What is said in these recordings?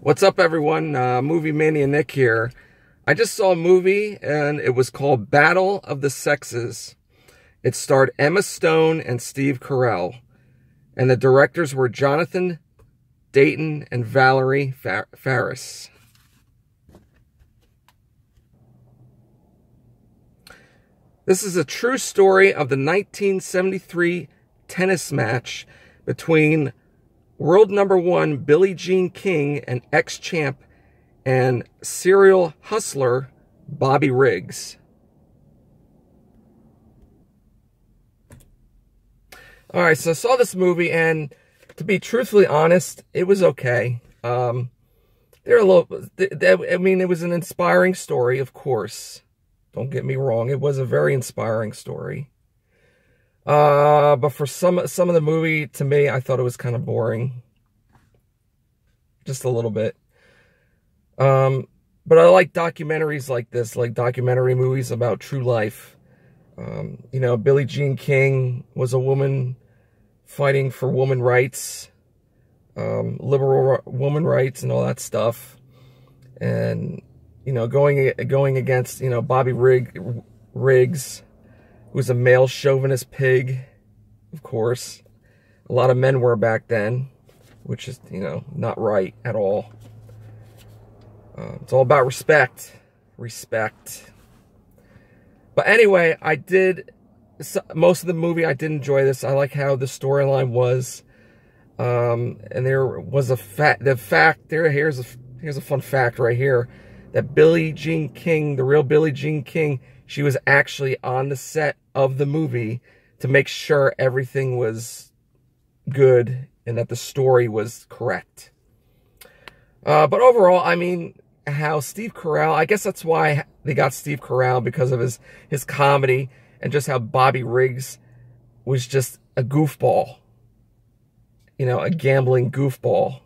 What's up, everyone? Uh, movie Mania Nick here. I just saw a movie, and it was called Battle of the Sexes. It starred Emma Stone and Steve Carell, and the directors were Jonathan Dayton and Valerie Far Faris. This is a true story of the 1973 tennis match between world number one Billie Jean King and ex-champ and serial hustler Bobby Riggs. All right, so I saw this movie, and to be truthfully honest, it was okay. Um, they're a little. I mean, it was an inspiring story, of course. Don't get me wrong; it was a very inspiring story. Uh, but for some some of the movie, to me, I thought it was kind of boring. Just a little bit. Um, but I like documentaries like this, like documentary movies about true life. Um, you know, Billie Jean King was a woman fighting for woman rights, um, liberal woman rights, and all that stuff. And you know, going going against you know Bobby Rig, Riggs who's a male chauvinist pig, of course. A lot of men were back then, which is, you know, not right at all. Uh, it's all about respect. Respect. But anyway, I did, most of the movie, I did enjoy this. I like how the storyline was. Um, and there was a fact, the fact, there, here's a, here's a fun fact right here. That Billie Jean King, the real Billie Jean King, she was actually on the set of the movie to make sure everything was good and that the story was correct. Uh, but overall, I mean, how Steve Carell, I guess that's why they got Steve Carell because of his, his comedy and just how Bobby Riggs was just a goofball. You know, a gambling goofball.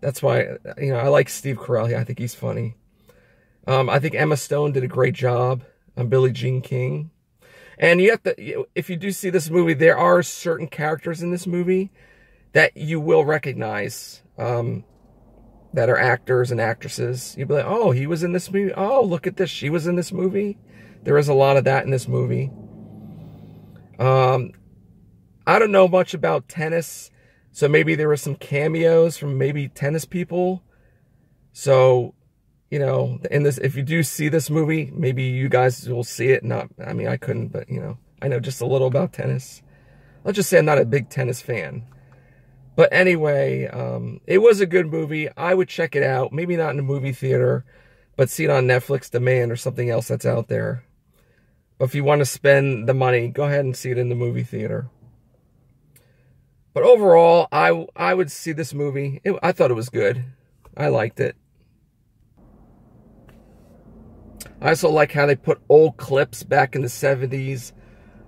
That's why, you know, I like Steve Carell. I think he's funny. Um, I think Emma Stone did a great job. I'm Billie Jean King. And you have to, if you do see this movie, there are certain characters in this movie that you will recognize um, that are actors and actresses. You'll be like, oh, he was in this movie. Oh, look at this. She was in this movie. There is a lot of that in this movie. Um, I don't know much about tennis, so maybe there were some cameos from maybe tennis people. So you know, in this, if you do see this movie, maybe you guys will see it. Not, I mean, I couldn't, but you know, I know just a little about tennis. Let's just say I'm not a big tennis fan. But anyway, um, it was a good movie. I would check it out. Maybe not in a movie theater, but see it on Netflix Demand or something else that's out there. But if you want to spend the money, go ahead and see it in the movie theater. But overall, I I would see this movie. It, I thought it was good. I liked it. I also like how they put old clips back in the 70s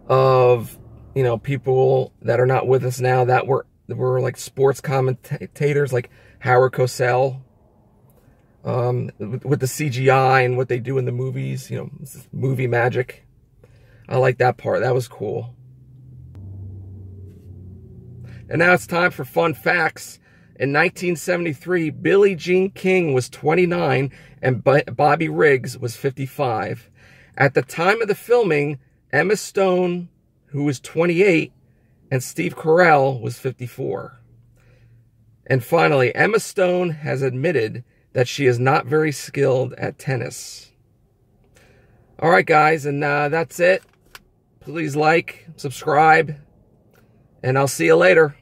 of, you know, people that are not with us now that were, were like sports commentators like Howard Cosell. Um, with, the CGI and what they do in the movies, you know, movie magic. I like that part. That was cool. And now it's time for fun facts. In 1973, Billie Jean King was 29 and Bobby Riggs was 55. At the time of the filming, Emma Stone, who was 28, and Steve Carell was 54. And finally, Emma Stone has admitted that she is not very skilled at tennis. All right, guys, and uh, that's it. Please like, subscribe, and I'll see you later.